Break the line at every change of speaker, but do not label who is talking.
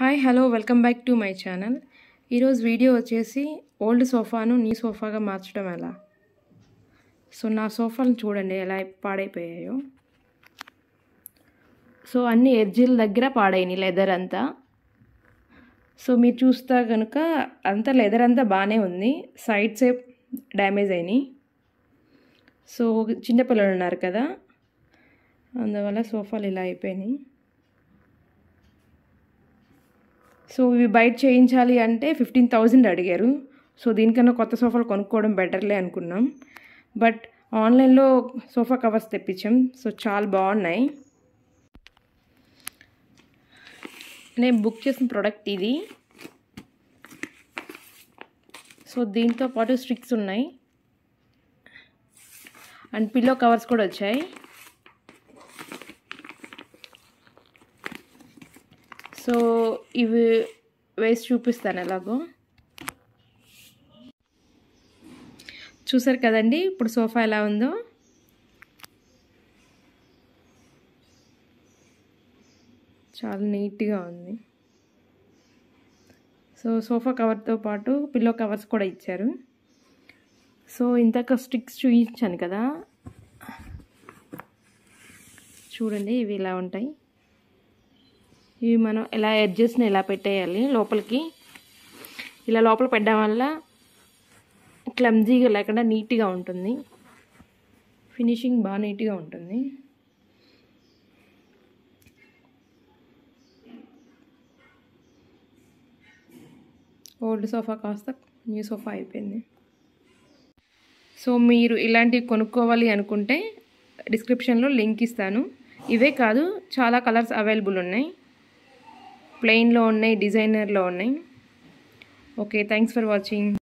Hi hello welcome back to my channel. ఈరోజు video వచ్చేసి old సోఫాను న్యూ సోఫాగా మార్చడం ఎలా? సో నా సోఫాలను చూడండి ఎలా పాడైపోయాయో. సో అన్ని ఎడ్జిల దగ్గర పాడైనాయి లెదర్ అంతా. సో మీరు చూస్తే కనుక అంతా లెదర్ అంతా బాగానే ఉంది. సైడ్సే డ్యామేజ్ అయినాయి. సో చిన్నపిల్లలు ఉన్నారు కదా. అందువల్ల సోఫాలు ఇలా అయిపోయినాయి. సో ఇవి బయట చేయించాలి అంటే ఫిఫ్టీన్ థౌజండ్ అడిగారు. సో దీనికన్నా కొత్త సోఫాలు కొనుక్కోవడం బెటర్లే అనుకున్నాం. బట్ ఆన్లైన్లో సోఫా కవర్స్ తెప్పించాం. సో చాలా బాగున్నాయి. నేను బుక్ చేసిన ప్రోడక్ట్ ఇది. సో దీంతో పాటు స్టిక్స్ ఉన్నాయి. అండ్ పిల్లో కవర్స్ కూడా వచ్చాయి. సో ఇవి వేసి చూపిస్తాను ఎలాగో. చూసారు కదండి ఇప్పుడు సోఫా ఎలా ఉందో? చాలా నీట్గా ఉంది. సో సోఫా కవర్తో పాటు పిల్లో కవర్స్ కూడా ఇచ్చారు. సో ఇంతక స్టిక్స్ చూపించాను కదా. చూడండి ఇవి ఇలా ఉంటాయి. ఇవి మనం ఎలా ఎడ్జెస్ని ఎలా పెట్టేయాలి లోపలికి. ఇలా లోపల పెట్టడం వల్ల క్లమ్జీగా లేకుండా నీట్గా ఉంటుంది. ఫినిషింగ్ బాగా నీట్గా ఉంటుంది. ఓల్డ్ సోఫా కాస్త న్యూ సోఫా అయిపోయింది. సో మీరు ఇలాంటివి కొనుక్కోవాలి అనుకుంటే డిస్క్రిప్షన్లో లింక్ ఇస్తాను. ఇవే కాదు చాలా కలర్స్ అవైలబుల్ ఉన్నాయి. ప్లెయిన్లో ఉన్నాయి డిజైనర్లో ఉన్నాయి. Okay thanks for watching